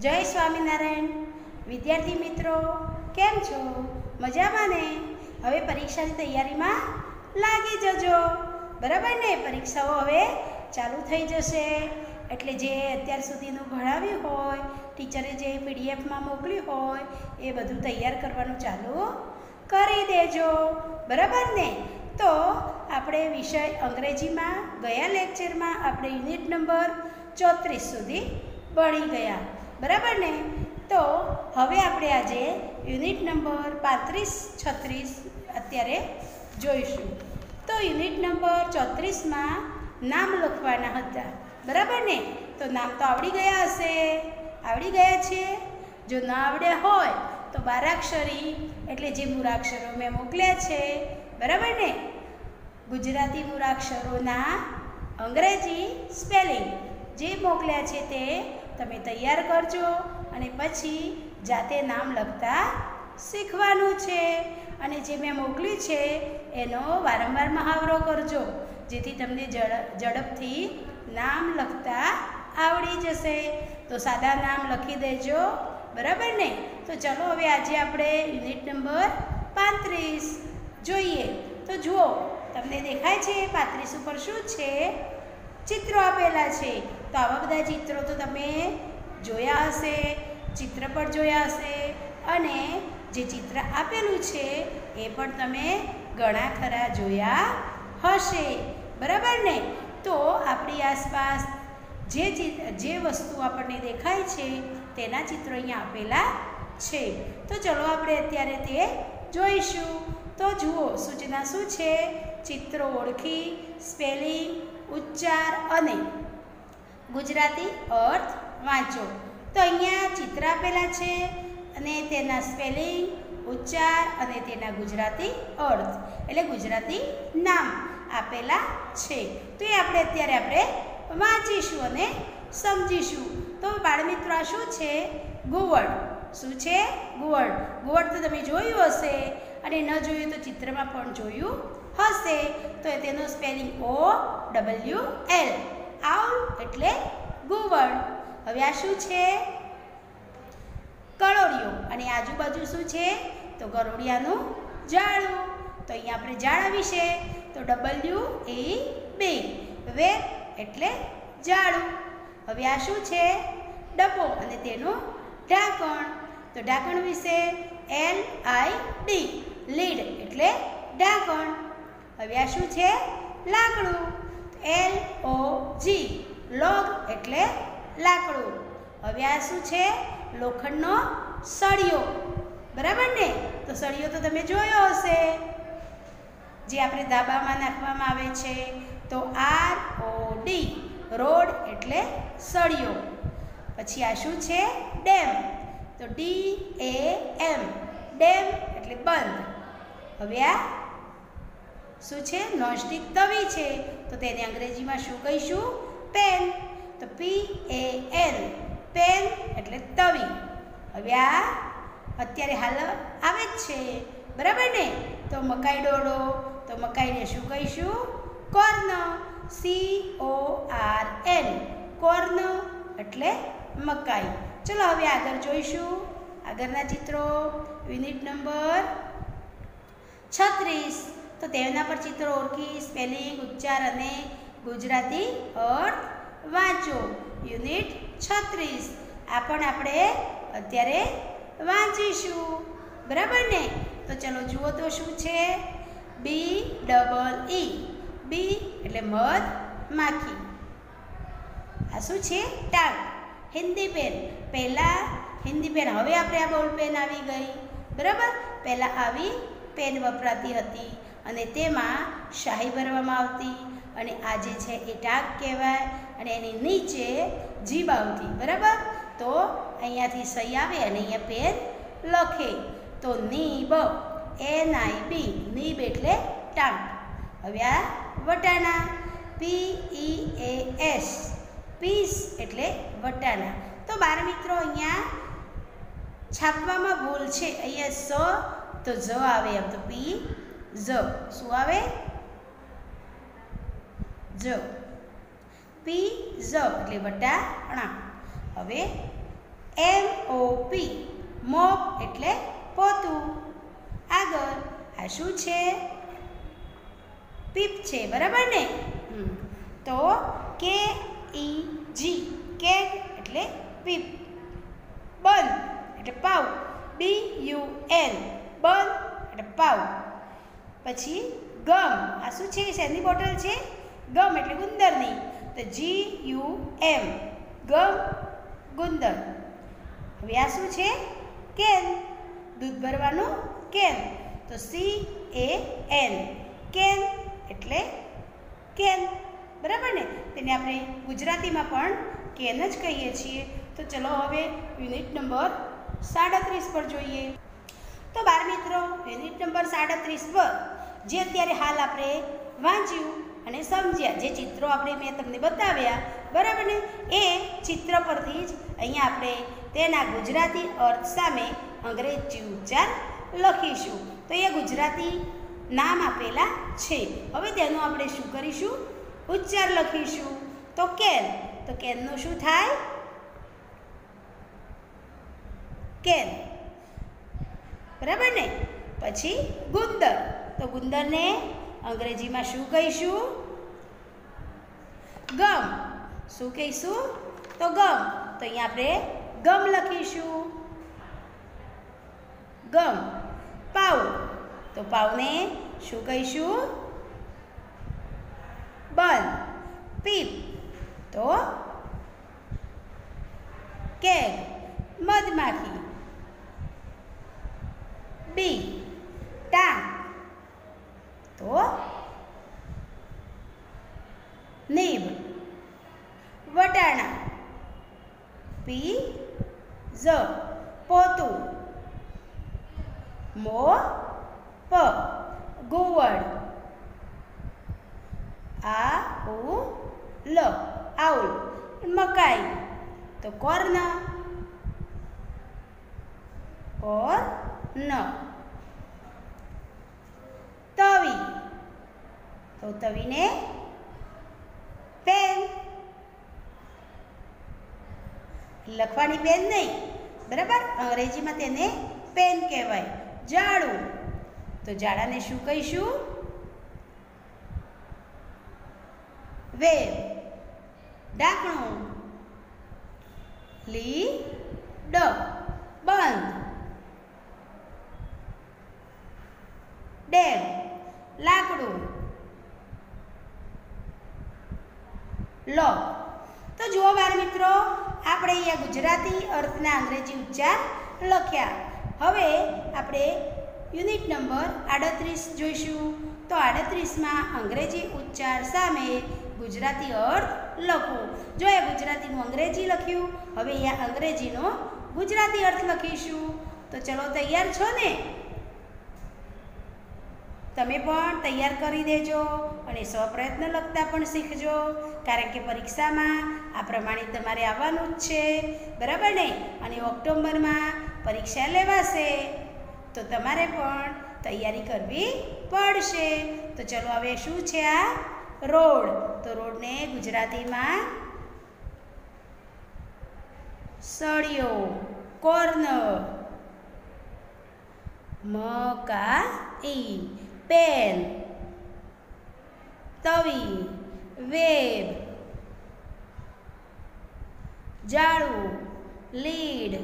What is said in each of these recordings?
જય સ્વામિનારાયણ. વિદ્યાર્થી મિત્રો, કેમ છો? મજામાં ને? હવે પરીક્ષાની તૈયારીમાં લાગી જજો. બરાબર ને? પરીક્ષાઓ હવે ચાલુ થઈ જશે. એટલે જે અત્યાર સુધીનું ભણાવ્યું હોય, ટીચરે જે પીડીએફમાં મોકલ્યું હોય, એ બધું તૈયાર કરવાનું ચાલુ કરી દેજો. બરાબર ને? તો આપણે વિષય અંગ્રેજીમાં ગયા લેક્ચરમાં આપણે યુનિટ નંબર ચોત્રીસ સુધી ભણી ગયા. બરાબર ને? તો હવે આપણે આજે યુનિટ નંબર પાંત્રીસ, છત્રીસ અત્યારે જોઈશું. તો યુનિટ નંબર ચોત્રીસમાં નામ લખવાના હતા. બરાબર ને? તો નામ તો આવડી ગયા હશે. આવડી ગયા છે? જો ન આવડ્યા હોય તો બારાક્ષરી, એટલે જે મૂળાક્ષરો મેં મોકલ્યા છે. બરાબર ને? ગુજરાતી મૂળાક્ષરોના અંગ્રેજી સ્પેલિંગ જે મોકલ્યા છે તે તમે તૈયાર કરજો અને પછી જાતે નામ લખતા શીખવાનું છે. અને જે મેં મોકલ્યું છે, એનો વારંવાર મહાવરો કરજો. જેથી તમને ઝડપ ઝડપથી નામ લખતા આવડી જશે. તો સાદા નામ લખી દેજો. બરાબર ને? તો ચલો હવે આજે આપણે યુનિટ નંબર પાંત્રીસ જોઈએ. તો જુઓ, તમને દેખાય છે, પાંત્રીસ ઉપર શું છે? ચિત્રો આપેલા છે. તો આવા બધા ચિત્રો તો તમે જોયા હશે, ચિત્ર પણ જોયા હશે અને જે ચિત્ર આપેલું છે એ પણ તમે ઘણા ખરા જોયા હશે. બરાબર ને? તો આપણી આસપાસ જે જે વસ્તુ આપણને દેખાય છે તેના ચિત્રો અહીંયા આપેલા છે. તો ચલો આપણે અત્યારે તે જોઈશું. તો જુઓ, સૂચના શું છે? ચિત્રો ઓળખી, સ્પેલિંગ ઉચ્ચાર અને ગુજરાતી અર્થ વાંચો. તો અહીંયા ચિત્ર આપેલા છે અને તેના સ્પેલિંગ, ઉચ્ચાર અને તેના ગુજરાતી અર્થ, એટલે ગુજરાતી નામ આપેલા છે. તો એ આપણે અત્યારે આપણે વાંચીશું અને સમજીશું. તો બાળમિત્રો આ શું છે? ગુવડ શું છે? ગુવડ ગુવડ તો તમે જોયું હશે. અને ન જોયું તો ચિત્રમાં પણ જોયું હશે. તો તેનો spelling O W L owl એટલે ગુવણ હવે આ શું છે? કળોડિયો અને આજુબાજુ શું છે? તો ગરોડિયાનું જાળું તો અહીંયા આપણે જાળા વિશે તો ડબલ્યુ એ બે. વેર એટલે જાળું હવે આ શું છે? ડબ્બો. અને તેનું ઢાંકણ. તો ઢાંકણ વિશે એલ આઈ ડી એટલે ઢાંકણ હવે આ શું છે? લાકડું. એલ ઓ જી લોગ એટલે લાકડું. હવે આ શું છે? લોખંડનો સળિયો. બરાબર ને? તો સળિયો તો તમે જોયો હશે. જે આપણે ધાબામાં નાખવામાં આવે છે. તો આર ઓ ડી રોડ એટલે સળિયો. પછી આ શું છે? ડેમ. તો ડી એ એમ ડેમ એટલે બંધ. હવે આ શું છે? નોનસ્ટિક તવી છે. તો તેને અંગ્રેજીમાં શું કહીશું? પેન. તો પી એ એન પેન એટલે તવી. હવે આ અત્યારે હાલ આવે જ છે. બરાબર ને? તો મકાઈ ડોડો. તો મકાઈને શું કહીશું? Corn. C O R N corn એટલે મકાઈ. ચલો હવે આગળ જોઈશું. આગળના ચિત્રો. યુનિટ નંબર છત્રીસ. તો તેના પર ચિત્રો ઓળખી સ્પેલિંગ ઉચ્ચાર અને ગુજરાતી અર્થ વાંચો. યુનિટ છત્રીસ. આ પણ આપણે અત્યારે વાંચીશું. બરાબર ને? તો ચલો જુઓ તો શું છે? બી ડબલ ઈ. બી એટલે મધ માખી. આ શું છે? ટાળ. હિન્દી પેન. પહેલાં હિન્દી પેન. હવે આપણે આ બોલ પેન આવી ગઈ. બરાબર? પહેલાં આવી પેન વપરાતી હતી અને તેમાં શાહી ભરવામાં આવતી અને આજે છે એ ટાંક કહેવાય અને એની નીચે જીભ આવતી, બરાબર? તો અહીંયાથી સહી આવે અને અહીંયા પેન લખે. તો નીબ એન આઈ બી, નીબ એટલે ટાંક. હવે આ વટાણા, પી ઈ એ એસ, પીસ એટલે વટાણા. તો બાર મિત્રો, અહીંયા છાપવામાં ભૂલ છે. અહીંયા સ તો જ આવે એમ તો પી જ. શું આવે? જ. પી ઝ એટલે વટાણા હવે એમ ઓ પી. મોપ એટલે પોતું. આગળ આ શું છે? પીપ છે, બરાબર ને? તો કે ઈ જી. કે એટલે પીપ. બંધ એટલે પાઉ. B U N. બંધ એટલે પાઉ. પછી ગમ. આ શું છે? શેની બોટલ છે? ગમ એટલે ગુંદરની. તો જી યુ એમ ગમ, ગુંદર. હવે આ શું છે? કેન. દૂધ ભરવાનું કેન. તો સી એ એન કેન એટલે કેન. બરાબર ને? તેને આપણે ગુજરાતીમાં પણ કેન જ કહીએ છીએ. તો ચલો હવે યુનિટ નંબર સાડત્રીસ પર જોઈએ. તો બાર મિત્રો યુનિટ નંબર સાડત્રીસ પર. જે અત્યારે હાલ આપણે વાંચ્યું અને સમજ્યા, જે ચિત્રો આપણે મેં તમને બતાવ્યા, બરાબર ને? એ ચિત્ર પરથી જ અહીંયા આપણે તેના ગુજરાતી અર્થ સામે અંગ્રેજી ઉચ્ચાર લખીશું. તો એ ગુજરાતી નામ આપેલા છે. હવે તેનું આપણે શું કરીશું? ઉચ્ચાર લખીશું. તો કેન, તો કેનનું શું થાય? કેન. બરાબર ને? પછી ગુંદર. તો ગુંદરને અંગ્રેજીમાં શું કહીશું? ગમ. શું કહીશું? તો ગમ. તો અહીંયા આપણે ગમ લખીશું. ગમ. પાઉ. તો પાઉને શું કહીશું? બન. પીપ. તો કે મધમાખી. બી ટાંગ તો નીબ વટાણા પી ઝ પોતું મો પ ગોવડ આ ઉ લ આઉલ મકાઈ તો કોર્ન કોર ન. તવી. તો તવીને પેન. લખવાની પેન નહીં, બરાબર? અંગ્રેજીમાં તેને પેન કહેવાય. જાડું. તો જાડાને શું કહીશું? વેવ ઢાંકણું લી ડ બંધ. ડેમ, લાકડું લો તો જુઓ બાર મિત્રો, આપણે અહીંયા ગુજરાતી અર્થના અંગ્રેજી ઉચ્ચાર લખ્યા. હવે આપણે યુનિટ નંબર આડત્રીસ જોઈશું. તો આડત્રીસમાં અંગ્રેજી ઉચ્ચાર સામે ગુજરાતી અર્થ લખો. જો એ ગુજરાતીનું અંગ્રેજી લખ્યું, હવે અહીંયા અંગ્રેજીનો ગુજરાતી અર્થ લખીશું. તો ચલો તૈયાર છો ને? તમે પણ તૈયાર કરી દેજો અને સ્વપ્રયત્ન લખતા પણ શીખજો. કારણ કે પરીક્ષામાં આ પ્રમાણે તમારે આવવાનું જ છે. બરાબર ને? અને ઓક્ટોબરમાં પરીક્ષા લેવાશે. તો તમારે પણ તૈયારી કરવી પડશે. તો ચલો હવે શું છે આ રોડ? તો રોડને ગુજરાતીમાં સળિયો, કોર્નર, મકાઈ. પેન તવી વેબ જાળું લીડ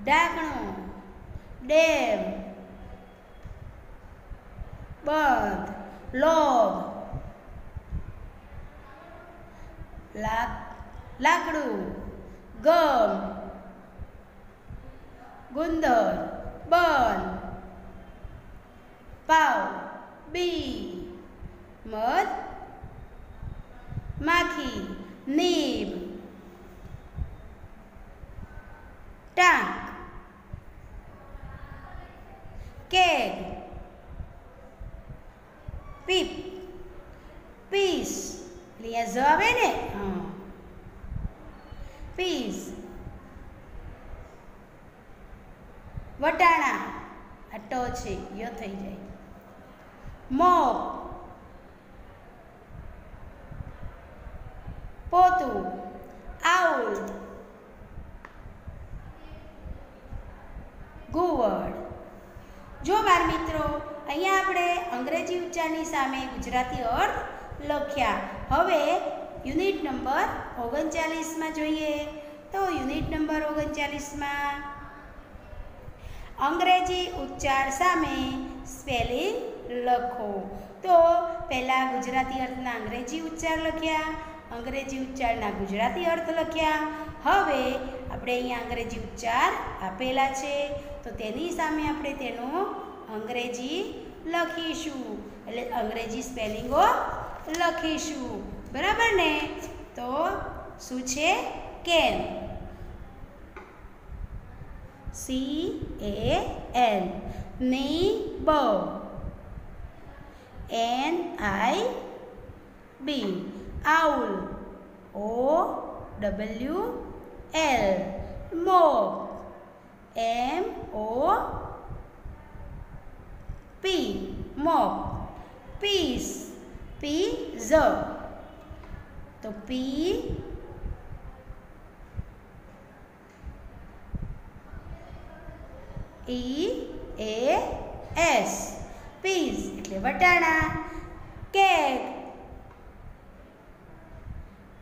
ઢાંકણું ડેમ બંધ લોબ લાક લાકડું ગમ ગુંદર બન પાવ બી મધ માખી નીમ ટાંક કેક પીપ પીસ એટલે અહીંયા જ આવે ને હા પીસ વટાણા આ ટ છે ય થઈ જાય મોપ પોતું. આઉલ ગુવડ જો બાર મિત્રો, અહીંયા આપણે અંગ્રેજી ઉચ્ચારની સામે ગુજરાતી અર્થ લખ્યા. હવે યુનિટ નંબર ઓગણચાલીસમાં જોઈએ. તો યુનિટ નંબર ઓગણચાલીસમાં અંગ્રેજી ઉચ્ચાર સામે સ્પેલિંગ લખો. તો પહેલાં ગુજરાતી અર્થના અંગ્રેજી ઉચ્ચાર લખ્યા, અંગ્રેજી ઉચ્ચારના ગુજરાતી અર્થ લખ્યા. હવે આપણે અહીંયા અંગ્રેજી ઉચ્ચાર આપેલા છે. તો તેની સામે આપણે તેનો અંગ્રેજી લખીશું. એટલે અંગ્રેજી સ્પેલિંગો લખીશું. બરાબર ને? તો શું છે? કેન સી એ એનની બ N I B. Owl. O W L. M O P. Mop peace. P Z P E A S. Peas એટલે વટાણા. કેક.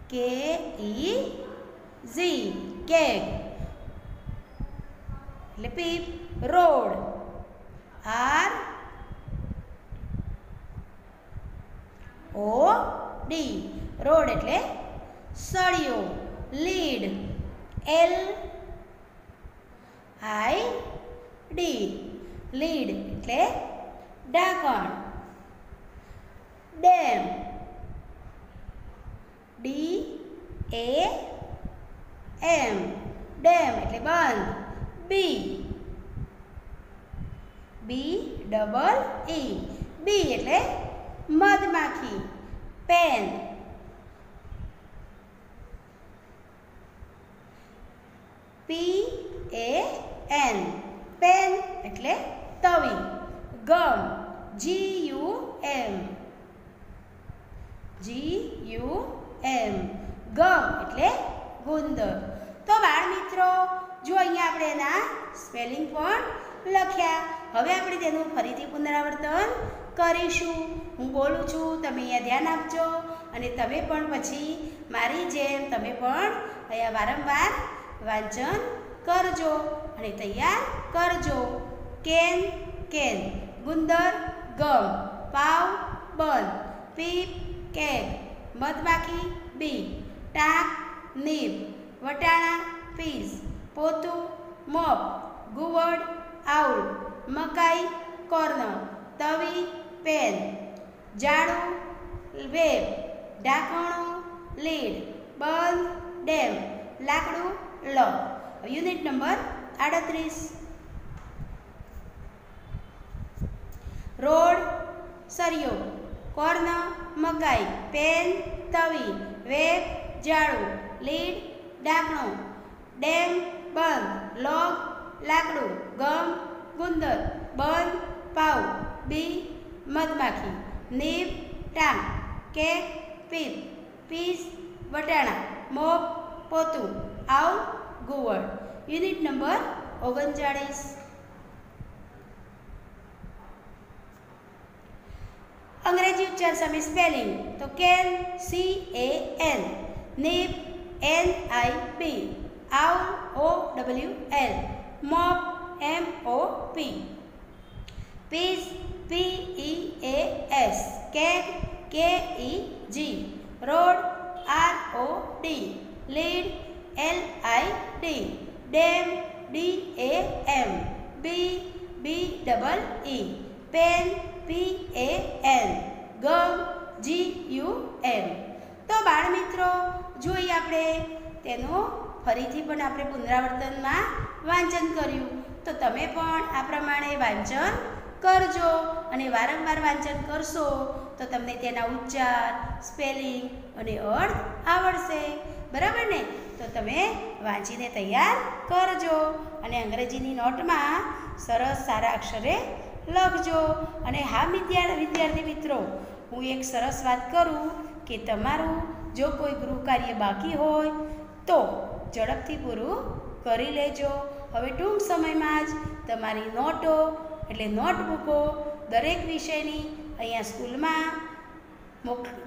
કે ઈ ઝી. કેક. એટલે પીપ. Rod. R. O. D. Rod એટલે સળિયો. Lid. L. I. D. Lid એટલે ઢાંકણ dam. D A M dam એટલે બંધ. Bee B double E bee એટલે મધમાખી. Pen P A N pen એટલે તવી. ગમ. જી યુ એમ જી યુ એમ ગમ એટલે ગુંદર તો બાળ મિત્રો, જો અહીંયા આપણે એના સ્પેલિંગ પણ લખ્યા, હવે આપણે તેનું ફરીથી પુનરાવર્તન કરીશું. હું બોલું છું, તમે અહીંયા ધ્યાન આપજો. અને તમે પણ પછી મારી જેમ તમે પણ અહીંયા વારંવાર વાંચન કરજો અને તૈયાર કરજો. કેન કેન ગુંદર ગમ પાવ બંધ પીપ કેક મધમાખી બી ટાંક નીબ વટાણા, પીસ, પોતું મોપ ગુવડ આઉલ મકાઈ કોર્ન તવી, પેન, જાડું વેબ ઢાંકણું, લીડ, બંધ, ડેમ, લાકડું, લ. યુનિટ નંબર આડત્રીસ. રોડ સરિયો, કોર્ન, મકાઈ, પેન, તવી, વેબ જાડું લીડ, ડાકણો, ડેમ, બંધ, લોગ, લાકડું, ગમ, ગુંદર, બંધ, પાઉ, બી, મધમાખી નીબ ટાંગ, કેક, પીપ, પીસ, વટાણા, મોપ, પોતું આવ ગુવળ. Unit number ઓગણચાળીસ. અંગ્રેજી ઉચ્ચાર સામે સ્પેલિંગ તો can, C, A, N. Nib, N, I, B. Owl O, W, L. Mop, M, O, P. Peas P E A S keg K E G rod R O D lid L I D dam D A M bee B double E pen P A L gum G U M તો બાળ મિત્રો જોઈ આપણે. તેનું ફરીથી પણ આપણે પુનરાવર્તનમાં વાંચન કર્યું. તો તમે પણ આ પ્રમાણે વાંચન કરજો અને વારંવાર વાંચન કરશો તો તમને તેના ઉચ્ચાર, સ્પેલિંગ અને અર્થ આવડશે. બરાબર ને? તો તમે વાંચીને તૈયાર કરજો અને અંગ્રેજીની નોટમાં સરસ સારા અક્ષરે લખજો. અને હા, વિદ્યા, વિદ્યાર્થી મિત્રો, હું એક સરસ વાત કરું કે તમારું જો કોઈ ગૃહ કાર્ય બાકી હોય, તો ઝડપથી પૂરું કરી લેજો. હવે ટૂંક સમયમાં જ તમારી નોટો, એટલે નોટબુકો દરેક વિષયની અહીંયા સ્કૂલમાં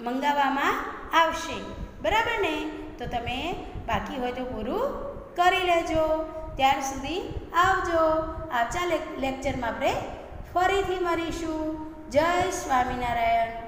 મંગાવવામાં આવશે. બરાબર ને? તો તમે બાકી હોય તો પૂરું કરી લેજો. ત્યાર સુધી આવજો. આવતા લેક્ચરમાં આપણે ફરીથી મળીશું. જય સ્વામિનારાયણ.